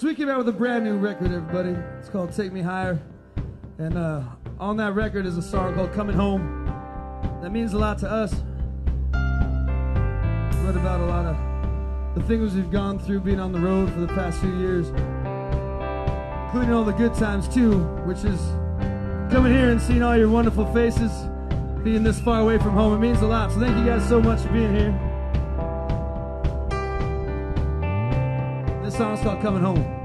So we came out with a brand new record, everybody. It's called Take Me Higher. And uh, on that record is a song called Coming Home. That means a lot to us. Read about a lot of the things we've gone through being on the road for the past few years, including all the good times too, which is coming here and seeing all your wonderful faces, being this far away from home. It means a lot. So thank you guys so much for being here. This song's called Coming Home.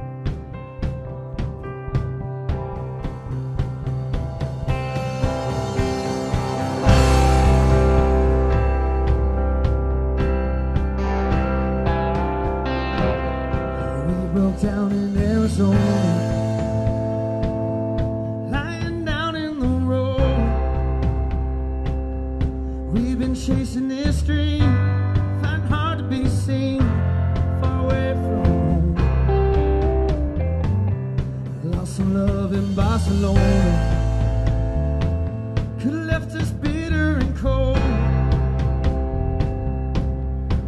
Left us bitter and cold,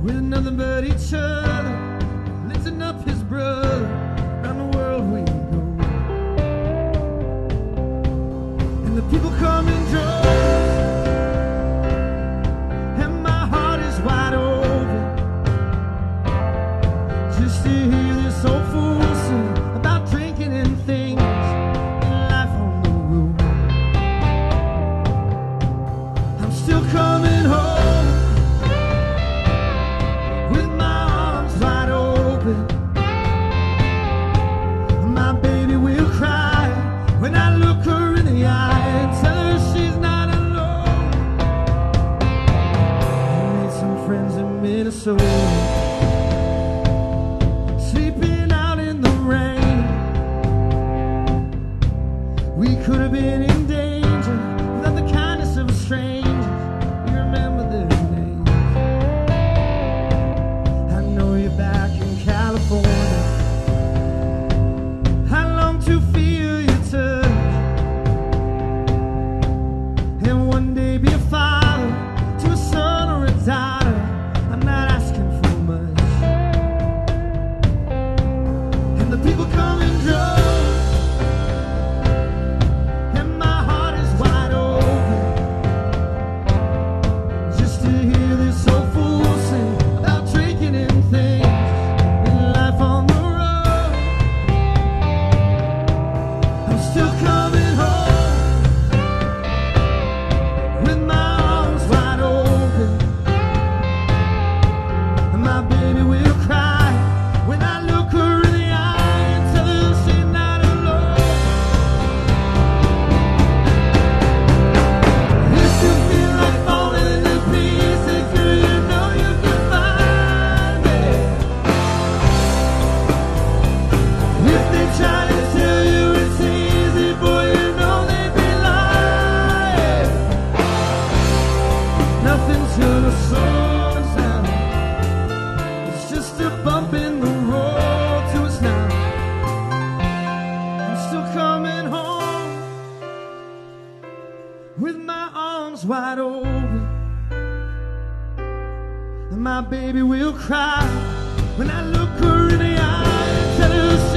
with nothing but each other lifting up his brother sleeping out in the rain. We could have been my baby arms wide open. And my baby will cry when I look her in the eye and tell her